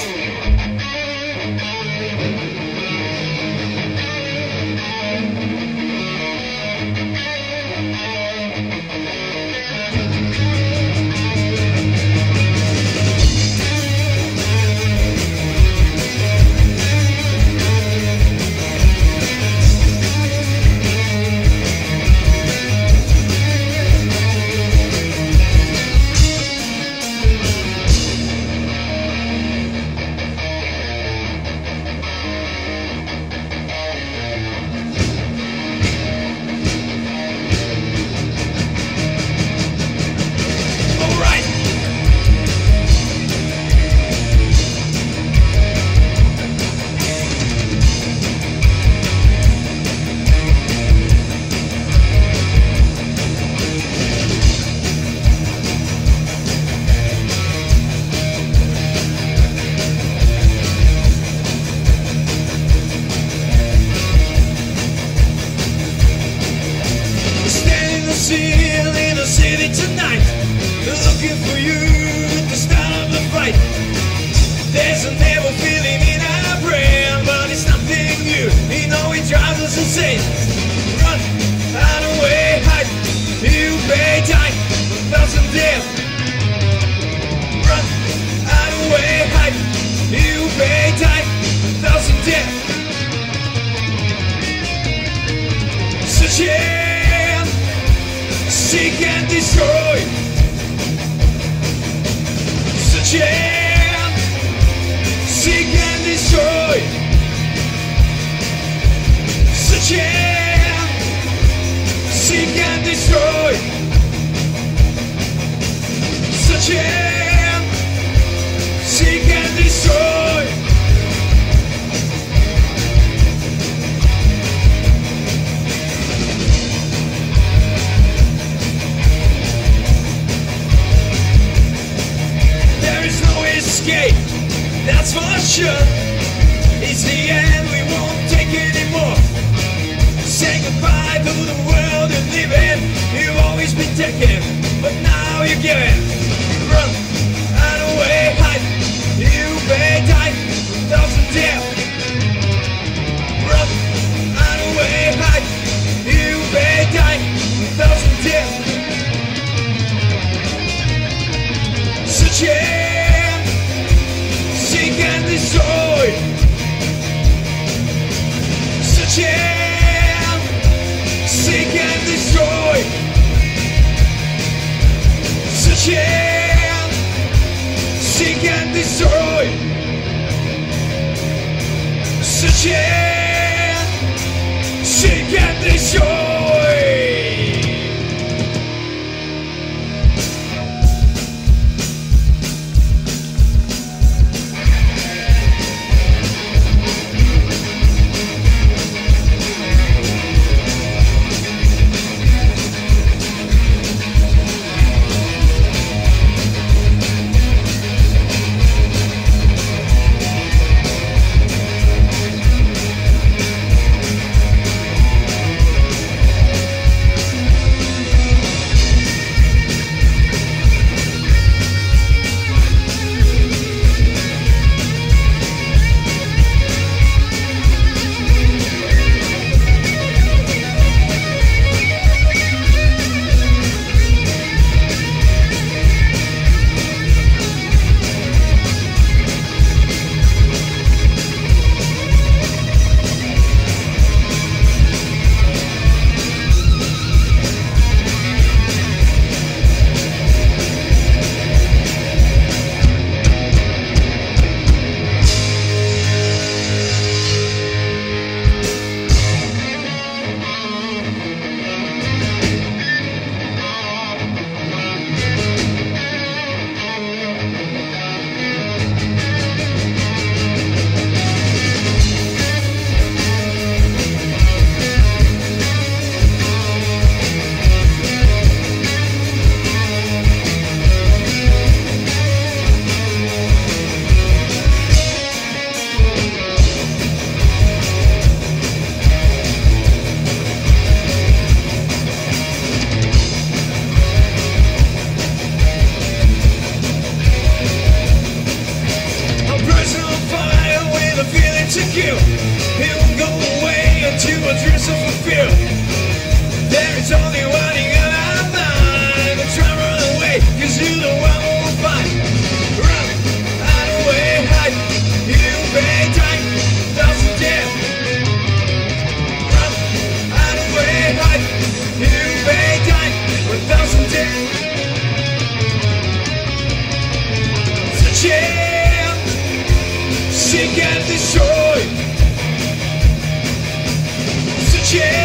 Alright. Seal in the city tonight, looking for you at the start of the fight. There's a never feeling in our brain, but it's nothing new. You know it drives us insane. Searching, seek and destroy. Searching, seek and destroy. There is no escape, that's for sure. It's the end, goodbye to the world you live in. You've always been taken, but now you're giving. Seek Searching